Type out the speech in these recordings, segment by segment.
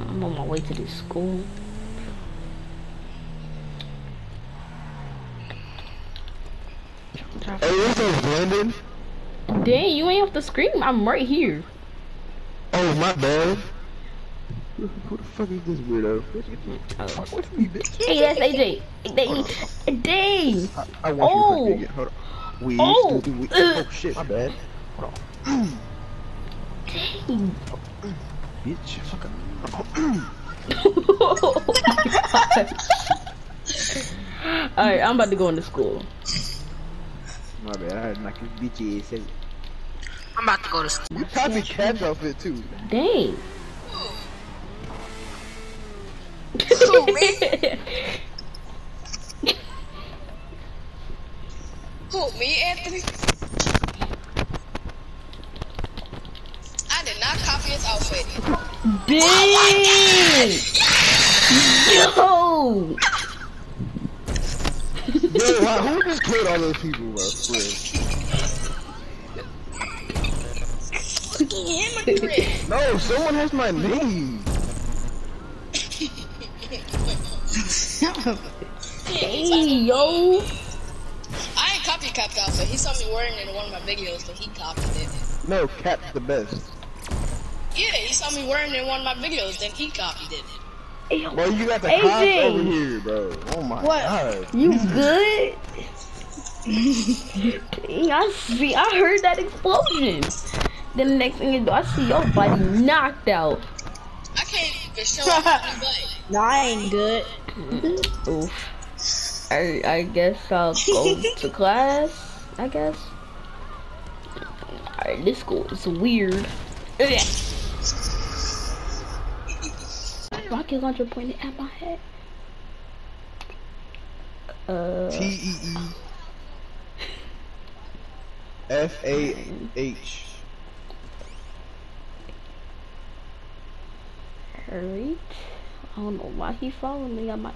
way to this school. Hey, what's up, Brandon? Dang, you ain't have to scream. I'm right here. Oh, my bad. Who the fuck is this weirdo? Oh. What's me, bitch? Hey, that's AJ. Dang. Dang. I, I want Oh. you to oh. again. Hold on. We Oh. used do we. Oh shit, my bad. Hold on. Dang. Bitch, fuck up. oh. Alright, I'm about to go into school. My bad. I had to knock his bitch ass out. I'm about to go to school. You copied Cat's outfit too. Dang. Who, me? Who, me, Anthony? I did not copy his outfit. Dang! Yo! Yo, why, who just killed all those people, bro? For real? Hypocrite. No, someone has my name. Hey, yo! I ain't copy Cap's outfit. He saw me wearing it in one of my videos, so he copied it. No, Cat's the best. Yeah, he saw me wearing it in one of my videos, then he copied it. Hey. Bro, you got the AJ. cops over here, bro. Oh my What? god. You good? I see. I heard that explosion. Then the next thing you do, I see your body knocked out. I can't even show off my butt. No, I ain't good. Oof. I I guess I'll go to class. I guess. Alright, this school is weird. Rocket launcher pointed at my head. Uh. T E E F A H. Alright. I don't know why he followed me. I might.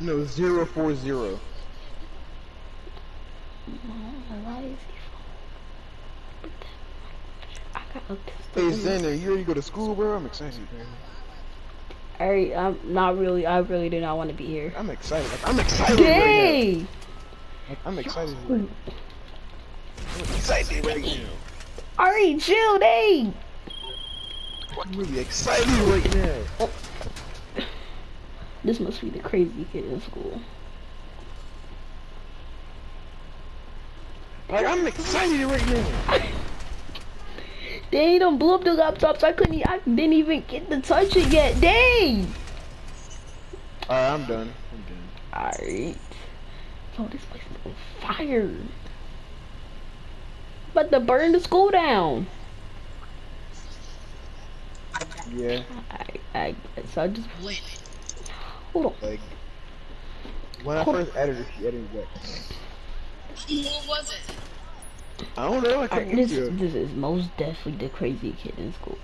No, zero four zero. I why is he following. I got a pistol. Hey, Xander, you ready to go to school, bro? I'm excited, man. Alright, I'm not really. I really do not want to be here. I'm excited. I'm excited right now. Like, I'm excited. Right. I'm excited right now. Alright, chill, dang! I'm really excited right now. Oh. This must be the crazy kid in school. Like, I'm excited right now. They don't blew up the laptops. I couldn't. e- I didn't even get to touch it yet. Dang! Alright, I'm done. I'm done. Alright. Yo, this place is on fire. About to burn the school down. Yeah, I, I guess I just wait. hold on. like, when I first edited it, she edited that. Who was it? I don't know, I can't this to it. this is most definitely the crazy kid in school.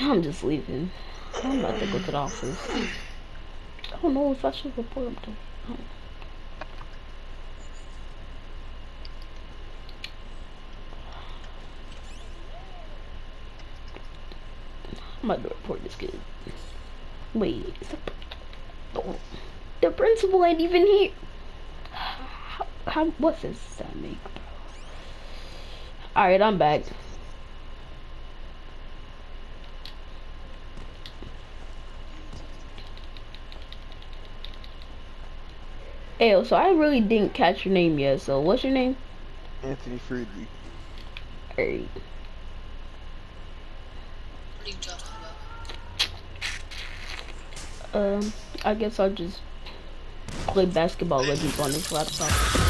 I'm just leaving. I'm about to go to the office. I don't know if I should report him to. Oh. I'm about to report this kid. Wait, the, oh, the principal ain't even here. How, how what's this that make? Alright, I'm back. Hey, so I really didn't catch your name yet. So what's your name? Anthony Friedrich. Alright. What are you talking about? Um, I guess I'll just play basketball legends on this laptop.